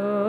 Oh.